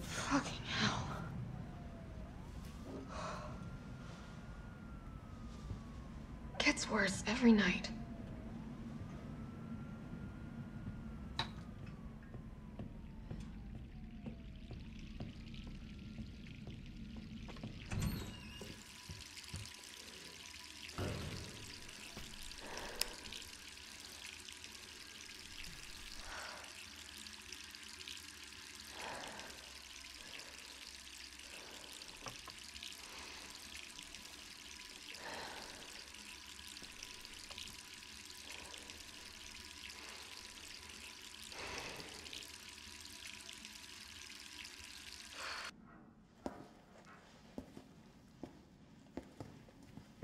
Fucking hell. Gets worse every night.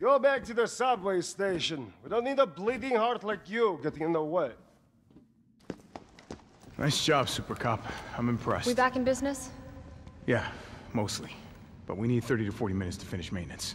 Go back to the subway station. We don't need a bleeding heart like you getting in the way. Nice job, Super Cop. I'm impressed. We back in business? Yeah, mostly. But we need 30 to 40 minutes to finish maintenance.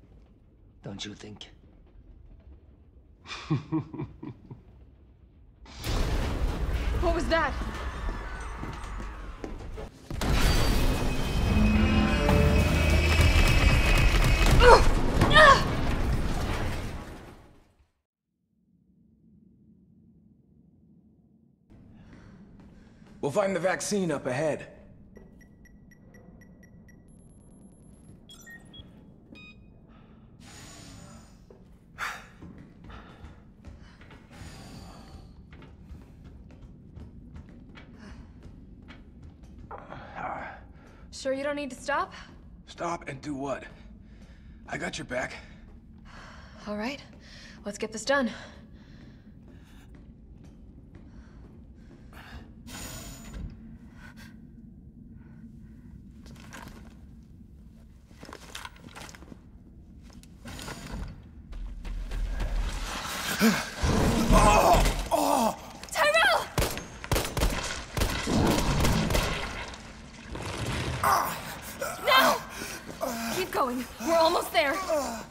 Don't you think? What was that? We'll find the vaccine up ahead. Sure you don't need to stop? Stop and do what? I got your back. All right, let's get this done. There.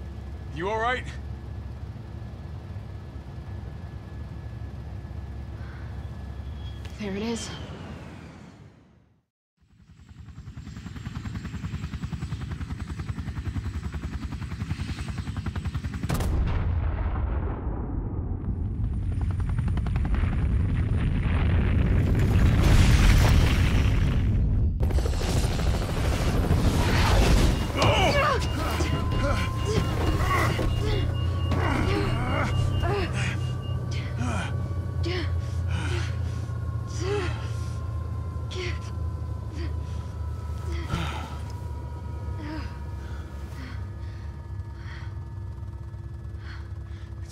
you all right? There it is.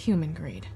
Human greed.